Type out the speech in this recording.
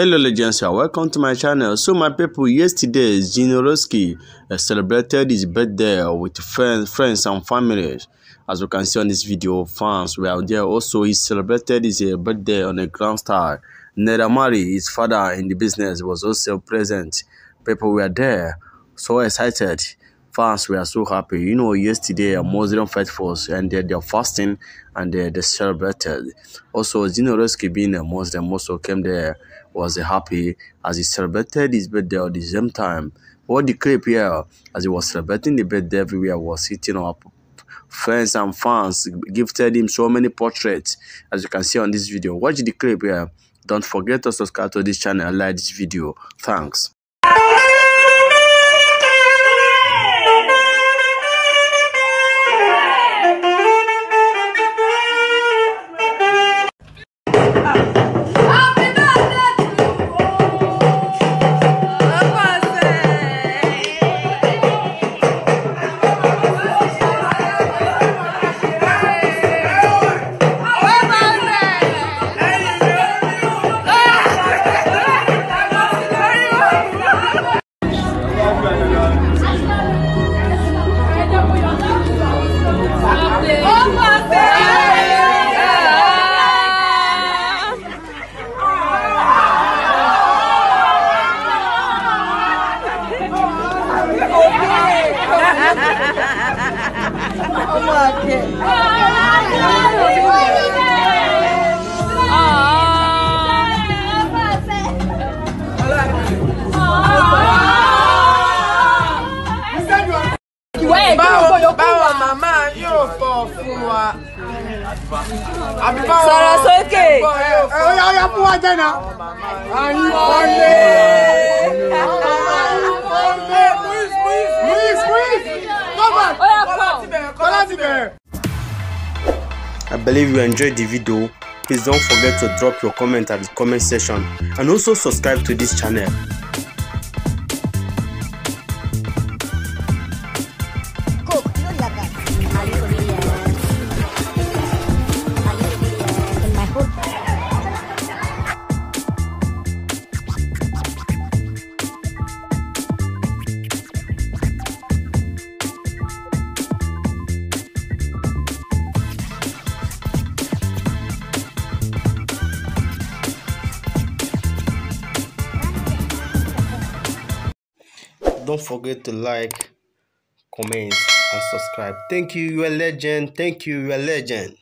Hello legends, welcome to my channel. So my people, yesterday Zino uh, celebrated his birthday with friends, friends and families. As you can see on this video, fans were there. Also, he celebrated his uh, birthday on a grand style. Naira Marley, his father in the business, was also present. People were there, so excited. Fans were so happy. You know, yesterday a Muslim festivals and they're, they're fasting and they, they celebrated. Also, Zinoleesky being a Muslim also came there was happy as he celebrated his birthday at the same time. What the clip here, as he was celebrating the birthday everywhere, was hitting up. Friends and fans gifted him so many portraits, as you can see on this video. Watch the clip here. Don't forget to subscribe to this channel like this video. Thanks. ọmọ sọ̀rọ̀ sókè. Ọ̀yà ọ̀yà fún wa jẹ́ na. Bẹ̀rẹ̀. I believe you enjoyed the video. Please don't forget to drop your comment at the comment section and also subscribe to this channel. Don't forget to like, comment, and subscribe. Thank you, you are a legend. Thank you, you are a legend.